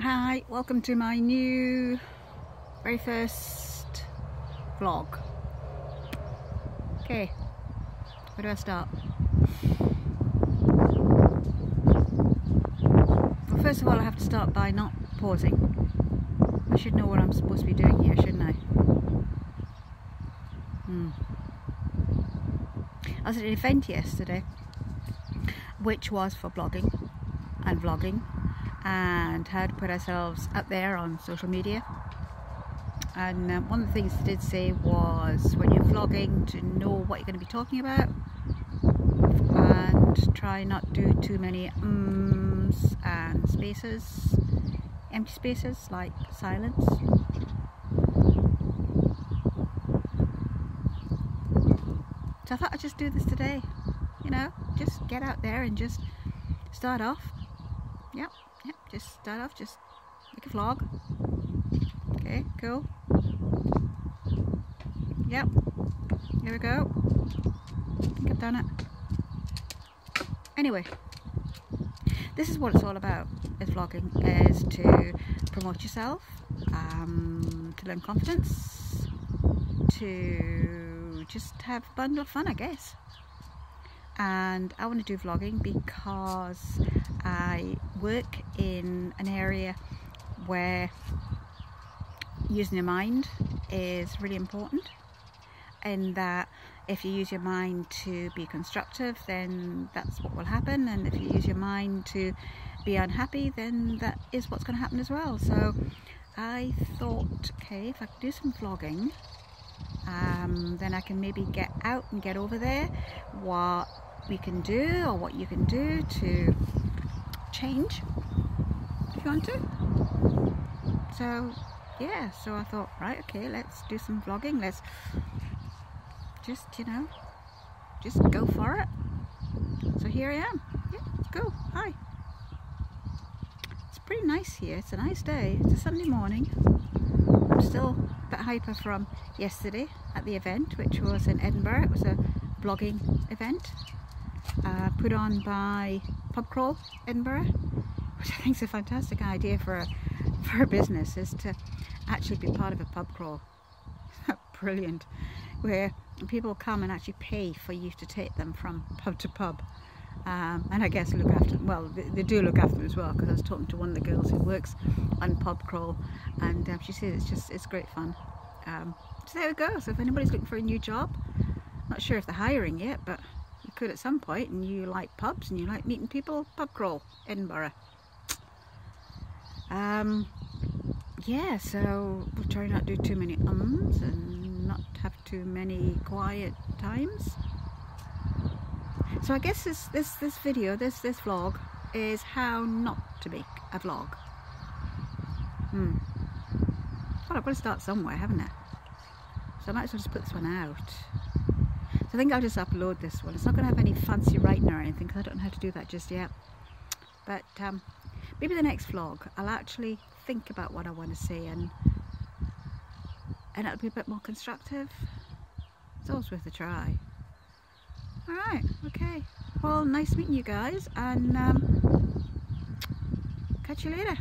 Hi, welcome to my new, very first vlog. Okay, where do I start? Well, first of all, I have to start by not pausing. I should know what I'm supposed to be doing here, shouldn't I? Hmm. I was at an event yesterday, which was for blogging and vlogging and to put ourselves out there on social media. And um, one of the things they did say was when you're vlogging to know what you're going to be talking about and try not do too many ums and spaces, empty spaces like silence. So I thought I'd just do this today, you know, just get out there and just start off. Yep, Yep, just start off, just make a vlog. Okay, cool. Yep, here we go. I think I've done it. Anyway, this is what it's all about, is vlogging, is to promote yourself, um, to learn confidence, to just have a bundle of fun, I guess and I want to do vlogging because I work in an area where using your mind is really important and that if you use your mind to be constructive then that's what will happen and if you use your mind to be unhappy then that is what's going to happen as well. So I thought okay if I could do some vlogging um, then I can maybe get out and get over there what we can do or what you can do to change if you want to. So yeah so I thought right okay let's do some vlogging. Let's just you know just go for it. So here I am. Yeah go hi. It's pretty nice here. It's a nice day. It's a Sunday morning. I'm still a bit hyper from yesterday at the event which was in Edinburgh. It was a blogging event uh, put on by Pub Crawl Edinburgh, which I think is a fantastic idea for a, for a business, is to actually be part of a pub crawl. Brilliant. Where people come and actually pay for you to take them from pub to pub. Um, and I guess look after them. Well, they, they, do look after them as well because I was talking to one of the girls who works on pub crawl and um, she says it's just it's great fun. Um, so there we go. So if anybody's looking for a new job, not sure if they're hiring yet, but could at some point and you like pubs and you like meeting people, pub crawl, Edinburgh. Um, yeah, so we'll try not to do too many ums and not have too many quiet times. So I guess this, this, this video, this, this vlog is how not to make a vlog. Hmm. Well, I've got to start somewhere, haven't I? So I might as well just put this one out. I think I'll just upload this one. It's not going to have any fancy writing or anything because I don't know how to do that just yet. But um, maybe the next vlog I'll actually think about what I want to say and and it'll be a bit more constructive. It's always worth a try. Alright, okay. Well, nice meeting you guys and um, catch you later.